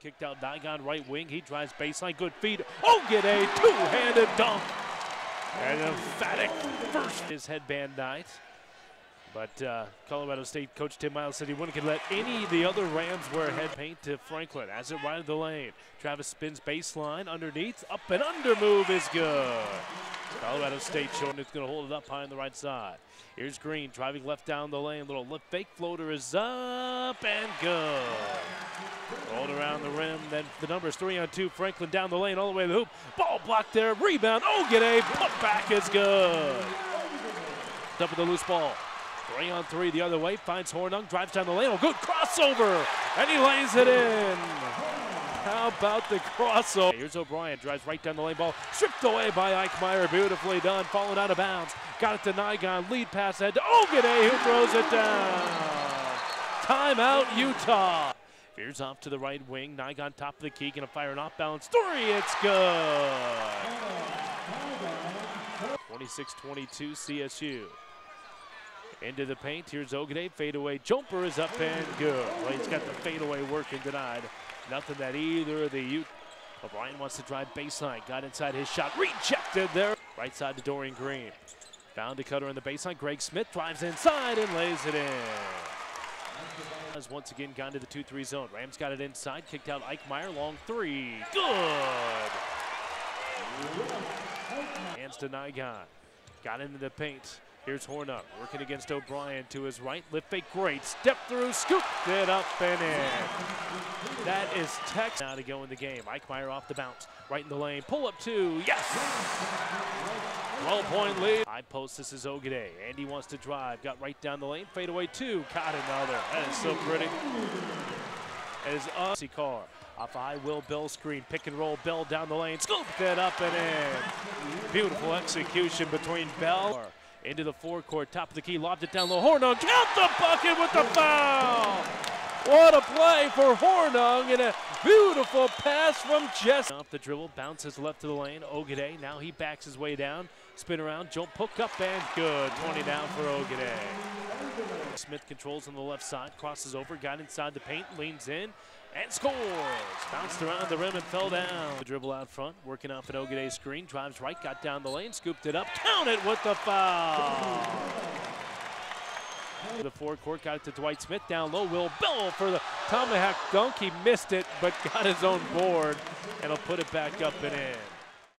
kicked out Nigon right wing. He drives baseline, good feed. Oh, get a two-handed dunk. An emphatic first. His headband night. But uh, Colorado State coach Tim Miles said he wouldn't let any of the other Rams wear head paint to Franklin as it of the lane. Travis spins baseline underneath. Up and under move is good. Colorado State showing it's going to hold it up high on the right side. Here's Green driving left down the lane. Little fake floater is up and good. Rolled around the rim. Then the numbers three on two. Franklin down the lane all the way to the hoop. Ball blocked there. Rebound. Oh, get a put back is good. Up with the loose ball. Three on three the other way. Finds Hornung. Drives down the lane. Oh, good crossover. And he lays it in. How about the crossover? Here's O'Brien. Drives right down the lane. Ball stripped away by Eikmeier. Beautifully done. Falling out of bounds. Got it to Nigon. Lead pass ahead oh, to Ogide who throws it down. Timeout Utah. Veers off to the right wing. Nigon top of the key. Gonna fire an off balance three. It's good. 26-22 CSU. Into the paint. Here's Ogide. Fadeaway jumper is up and good. Well, he's got the fadeaway working tonight. Nothing that either of the Ute. O'Brien wants to drive baseline. Got inside his shot. Rejected there. Right side to Dorian Green. Found a cutter in the baseline. Greg Smith drives inside and lays it in. Has once again gone to the 2-3 zone. Rams got it inside. Kicked out Eikmeier. Long three. Good. Hands to Nigon. Got into the paint. Here's Hornung working against O'Brien to his right. Lift fake, great. Step through, scooped it up and in. That is Tex now to go in the game. Eikmeier off the bounce. Right in the lane. Pull up two. Yes! 12 point lead. High post, this is Ogide. Andy wants to drive. Got right down the lane. Fade away two. Caught another. That is so pretty. Is up. Car. Off a high Will Bell screen. Pick and roll. Bell down the lane. Scooped it up and in. Beautiful execution between Bell into the forecourt, top of the key, lobbed it down low. Hornung count the bucket with the foul. What a play for Hornung and a beautiful pass from Jess. Off the dribble, bounces left to the lane. Ogide, now he backs his way down. Spin around, jump, hook up, and good. 20 down for Ogide. Smith controls on the left side, crosses over, got inside the paint, leans in, and scores. Bounced around the rim and fell down. The dribble out front, working off an Ogide screen, drives right, got down the lane, scooped it up, count it with the foul. The forecourt got it to Dwight Smith down low. Will Bell for the tomahawk dunk. He missed it, but got his own board, and he'll put it back up and in.